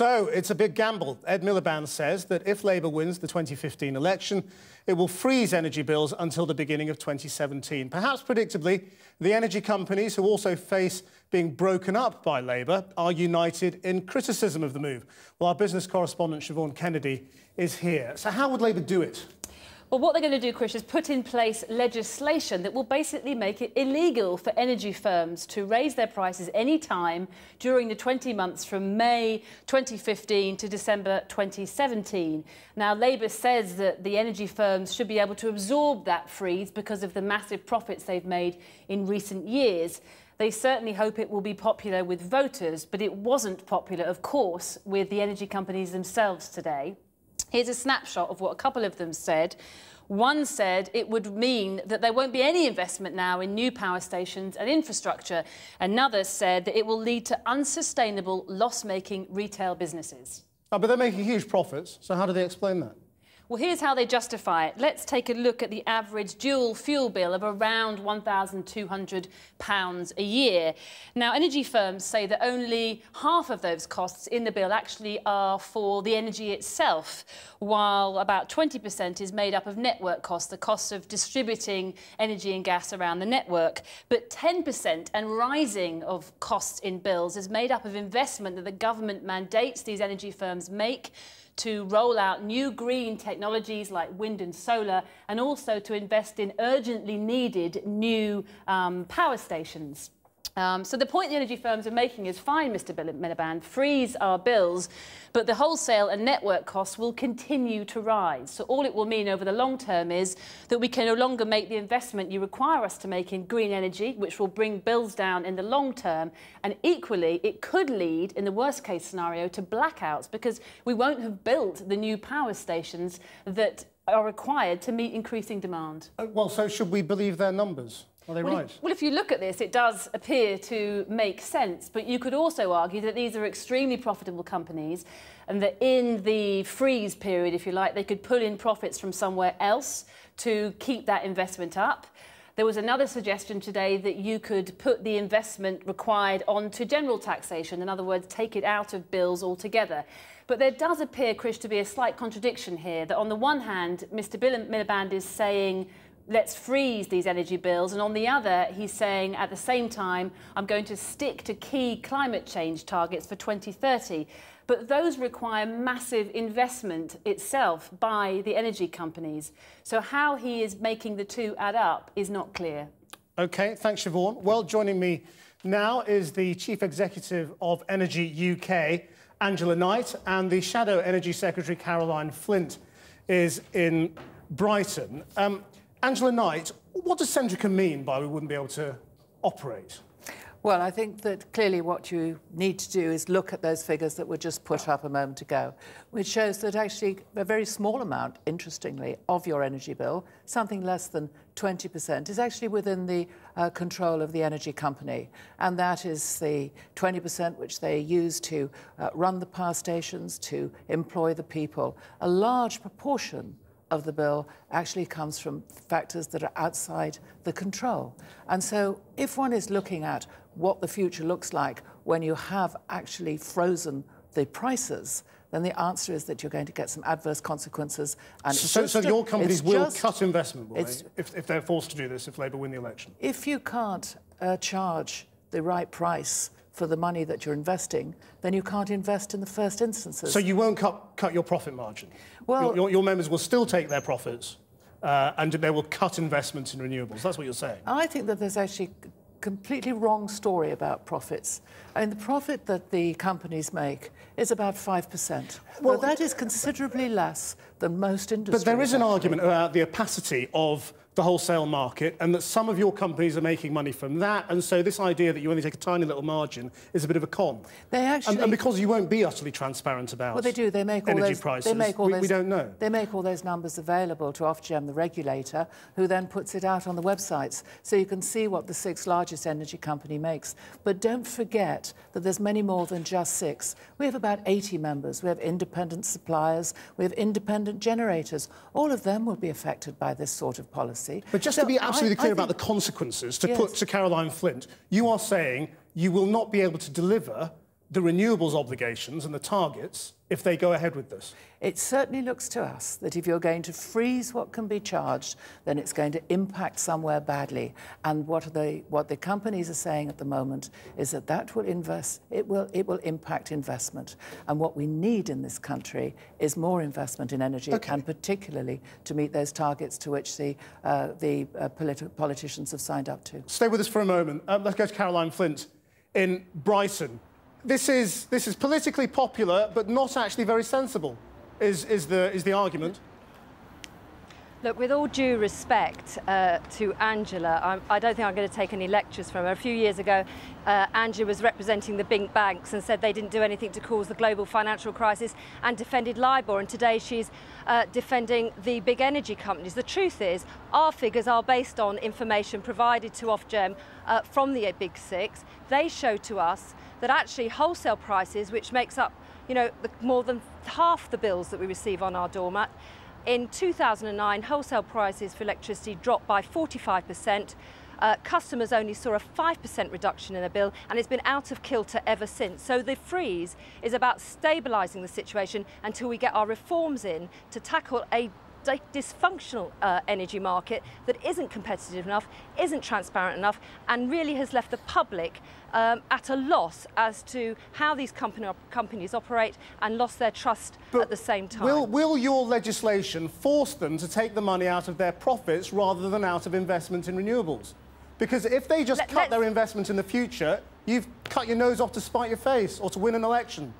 So it's a big gamble. Ed Miliband says that if Labour wins the 2015 election, it will freeze energy bills until the beginning of 2017. Perhaps predictably, the energy companies, who also face being broken up by Labour, are united in criticism of the move. Well, our business correspondent Siobhan Kennedy is here. So how would Labour do it? Well, what they're going to do, Chris, is put in place legislation that will basically make it illegal for energy firms to raise their prices any time during the 20 months from May 2015 to December 2017. Now, Labour says that the energy firms should be able to absorb that freeze because of the massive profits they've made in recent years. They certainly hope it will be popular with voters, but it wasn't popular, of course, with the energy companies themselves today. Here's a snapshot of what a couple of them said. One said it would mean that there won't be any investment now in new power stations and infrastructure. Another said that it will lead to unsustainable, loss-making retail businesses. Oh, but they're making huge profits, so how do they explain that? Well, here's how they justify it. Let's take a look at the average dual fuel bill of around £1,200 a year. Now, energy firms say that only half of those costs in the bill actually are for the energy itself, while about 20% is made up of network costs, the cost of distributing energy and gas around the network. But 10% and rising of costs in bills is made up of investment that the government mandates these energy firms make to roll out new green technologies like wind and solar, and also to invest in urgently needed new um, power stations. Um, so the point the energy firms are making is fine, Mr Miliband, freeze our bills, but the wholesale and network costs will continue to rise. So all it will mean over the long term is that we can no longer make the investment you require us to make in green energy, which will bring bills down in the long term. And equally, it could lead, in the worst case scenario, to blackouts because we won't have built the new power stations that are required to meet increasing demand. Uh, well, so should we believe their numbers? Are they well, right? If, well, if you look at this, it does appear to make sense, but you could also argue that these are extremely profitable companies and that in the freeze period, if you like, they could pull in profits from somewhere else to keep that investment up. There was another suggestion today that you could put the investment required onto general taxation, in other words, take it out of bills altogether. But there does appear, Chris, to be a slight contradiction here, that on the one hand, Mr Miliband is saying let's freeze these energy bills. And on the other, he's saying at the same time, I'm going to stick to key climate change targets for 2030. But those require massive investment itself by the energy companies. So how he is making the two add up is not clear. OK, thanks, Siobhan. Well, joining me now is the Chief Executive of Energy UK, Angela Knight, and the Shadow Energy Secretary, Caroline Flint, is in Brighton. Um, Angela Knight, what does Centrica mean by we wouldn't be able to operate? Well, I think that clearly what you need to do is look at those figures that were just put up a moment ago, which shows that actually a very small amount, interestingly, of your energy bill, something less than 20%, is actually within the uh, control of the energy company. And that is the 20% which they use to uh, run the power stations, to employ the people. A large proportion of the bill actually comes from factors that are outside the control. And so if one is looking at what the future looks like when you have actually frozen the prices, then the answer is that you're going to get some adverse consequences. And so, so your companies will just, cut investment, will they, if, if, they're forced to do this, if Labour win the election? If you can't uh, charge the right price for the money that you're investing, then you can't invest in the first instances. So you won't cut, cut your profit margin? Well, your, your, your members will still take their profits uh, and they will cut investments in renewables. That's what you're saying? I think that there's actually completely wrong story about profits. I mean, the profit that the companies make is about 5%. Well, that is considerably less than most industries. But there is an actually. argument about the opacity of the wholesale market and that some of your companies are making money from that. And so this idea that you only take a tiny little margin is a bit of a con. They actually... And, and because you won't be utterly transparent about Well, they do. They make all energy those, prices. They make all we, those, we don't know. They make all those numbers available to Ofgem, the regulator, who then puts it out on the websites. So you can see what the sixth largest energy company makes. But don't forget that there's many more than just six. We have about 80 members. We have independent suppliers. We have independent generators. All of them will be affected by this sort of policy. But just so to be absolutely I, clear I about the consequences, to yes. put to Caroline Flint, you are saying you will not be able to deliver the renewables obligations and the targets if they go ahead with this? It certainly looks to us that if you're going to freeze what can be charged, then it's going to impact somewhere badly. And what the what the companies are saying at the moment is that that will invest it will it will impact investment. And what we need in this country is more investment in energy, okay. and particularly to meet those targets to which the uh, the uh, politi politicians have signed up to. Stay with us for a moment. Um, let's go to Caroline Flint in Brighton this is, this is politically popular, but not actually very sensible, is, is, the, is the argument. Look, with all due respect uh, to Angela, I'm, I do not think I'm going to take any lectures from her. A few years ago, uh, Angela was representing the big banks and said they didn't do anything to cause the global financial crisis and defended LIBOR. And today she's uh, defending the big energy companies. The truth is, our figures are based on information provided to Ofgem uh, from the big six. They show to us that actually wholesale prices, which makes up you know, the, more than half the bills that we receive on our doormat, in 2009, wholesale prices for electricity dropped by 45%. Uh, customers only saw a 5% reduction in their bill and it's been out of kilter ever since. So the freeze is about stabilising the situation until we get our reforms in to tackle a dysfunctional uh, energy market that isn't competitive enough, isn't transparent enough, and really has left the public um, at a loss as to how these company companies operate and lost their trust but at the same time. Will, will your legislation force them to take the money out of their profits rather than out of investment in renewables? Because if they just Let, cut their investment in the future, you've cut your nose off to spite your face or to win an election.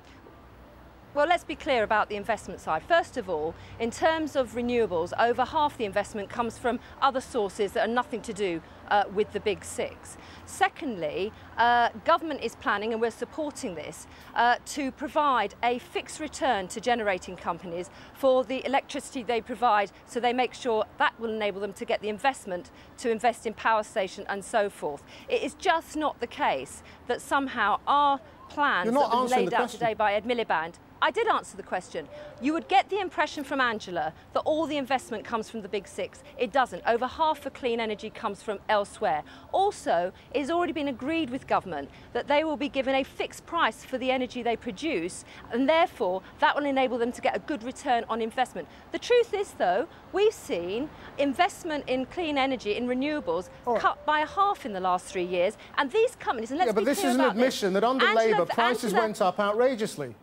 Well, let's be clear about the investment side. First of all, in terms of renewables, over half the investment comes from other sources that are nothing to do uh, with the big six. Secondly, uh, government is planning, and we're supporting this, uh, to provide a fixed return to generating companies for the electricity they provide so they make sure that will enable them to get the investment to invest in power station and so forth. It is just not the case that somehow our plans that were laid out today by Ed Miliband I did answer the question. You would get the impression from Angela that all the investment comes from the big six. It doesn't. Over half the clean energy comes from elsewhere. Also, it has already been agreed with government that they will be given a fixed price for the energy they produce, and therefore that will enable them to get a good return on investment. The truth is, though, we've seen investment in clean energy, in renewables, right. cut by a half in the last three years, and these companies, and let's yeah, but this is an admission this, that under Angela, Labour, prices went up outrageously.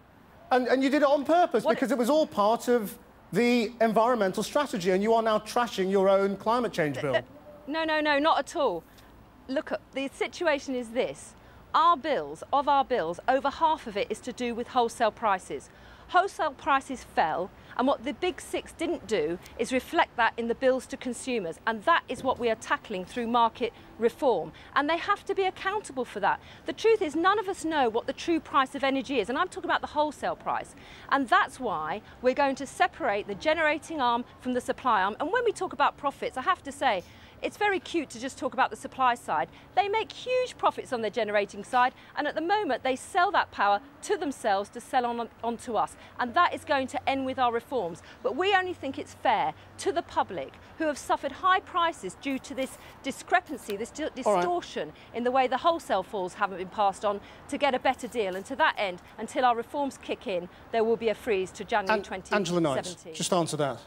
And, and you did it on purpose what because it was all part of the environmental strategy and you are now trashing your own climate change bill. No, no, no, not at all. Look, uh, the situation is this. Our bills, of our bills, over half of it is to do with wholesale prices. Wholesale prices fell and what the big six didn't do is reflect that in the bills to consumers. And that is what we are tackling through market reform. And they have to be accountable for that. The truth is, none of us know what the true price of energy is. And I'm talking about the wholesale price. And that's why we're going to separate the generating arm from the supply arm. And when we talk about profits, I have to say, it's very cute to just talk about the supply side. They make huge profits on their generating side, and at the moment they sell that power to themselves to sell on, on to us. And that is going to end with our reforms. But we only think it's fair to the public who have suffered high prices due to this discrepancy, this di distortion right. in the way the wholesale falls haven't been passed on to get a better deal. And to that end, until our reforms kick in, there will be a freeze to January 2017. Angela Knight, just answer that.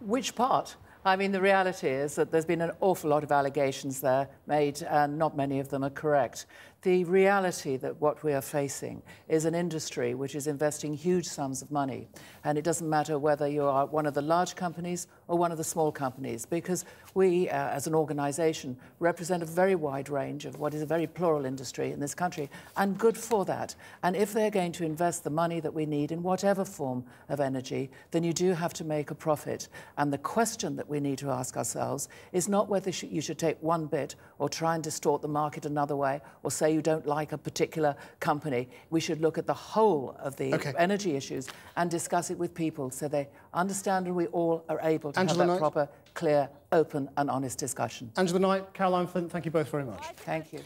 Which part? I mean, the reality is that there's been an awful lot of allegations there made, and not many of them are correct the reality that what we are facing is an industry which is investing huge sums of money. And it doesn't matter whether you are one of the large companies or one of the small companies, because we, uh, as an organization, represent a very wide range of what is a very plural industry in this country, and good for that. And if they're going to invest the money that we need in whatever form of energy, then you do have to make a profit. And the question that we need to ask ourselves is not whether you should take one bit or try and distort the market another way or say you don't like a particular company. We should look at the whole of the okay. energy issues and discuss it with people so they understand and we all are able to Angela have that Knight. proper, clear, open and honest discussion. Angela Knight, Caroline Flint, thank you both very much. Thank you.